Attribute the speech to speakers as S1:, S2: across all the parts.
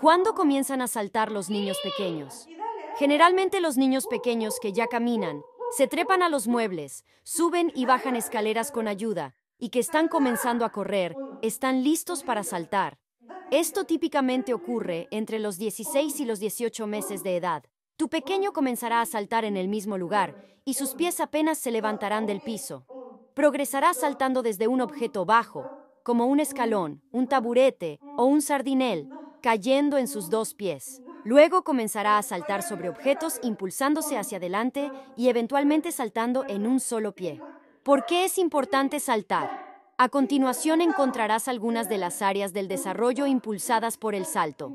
S1: ¿Cuándo comienzan a saltar los niños pequeños? Generalmente los niños pequeños que ya caminan, se trepan a los muebles, suben y bajan escaleras con ayuda, y que están comenzando a correr, están listos para saltar. Esto típicamente ocurre entre los 16 y los 18 meses de edad. Tu pequeño comenzará a saltar en el mismo lugar, y sus pies apenas se levantarán del piso. Progresará saltando desde un objeto bajo, como un escalón, un taburete o un sardinel, cayendo en sus dos pies. Luego comenzará a saltar sobre objetos impulsándose hacia adelante y eventualmente saltando en un solo pie. ¿Por qué es importante saltar? A continuación encontrarás algunas de las áreas del desarrollo impulsadas por el salto.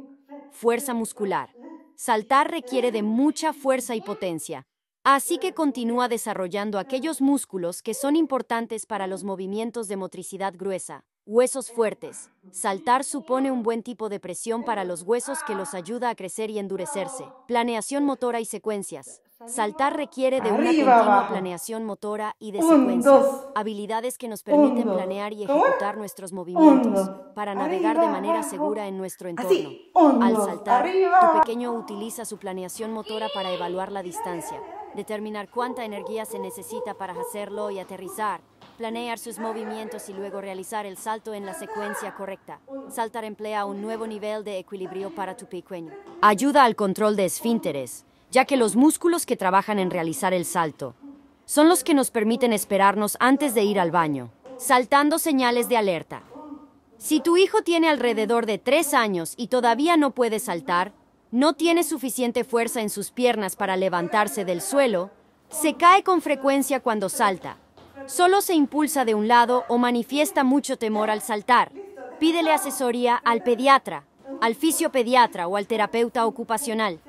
S1: Fuerza muscular. Saltar requiere de mucha fuerza y potencia, así que continúa desarrollando aquellos músculos que son importantes para los movimientos de motricidad gruesa. Huesos fuertes. Saltar supone un buen tipo de presión para los huesos que los ayuda a crecer y endurecerse. Planeación motora y secuencias. Saltar requiere de una continua
S2: abajo.
S1: planeación motora y de
S2: Un,
S1: secuencias.
S2: dos.
S1: Habilidades que nos permiten planear y ejecutar nuestros movimientos para navegar de manera
S2: abajo.
S1: segura en nuestro entorno.
S2: Así.
S1: Al saltar,
S2: Arriba,
S1: tu pequeño utiliza su planeación motora para evaluar la distancia, determinar cuánta energía se necesita para hacerlo y aterrizar, planear sus movimientos y luego realizar el salto en la secuencia correcta. Saltar emplea un nuevo nivel de equilibrio para tu pequeño. Ayuda al control de esfínteres, ya que los músculos que trabajan en realizar el salto son los que nos permiten esperarnos antes de ir al baño. Saltando señales de alerta. Si tu hijo tiene alrededor de tres años y todavía no puede saltar, no tiene suficiente fuerza en sus piernas para levantarse del suelo, se cae con frecuencia cuando salta, solo se impulsa de un lado o manifiesta mucho temor al saltar. Pídele asesoría al pediatra, al fisiopediatra o al terapeuta ocupacional.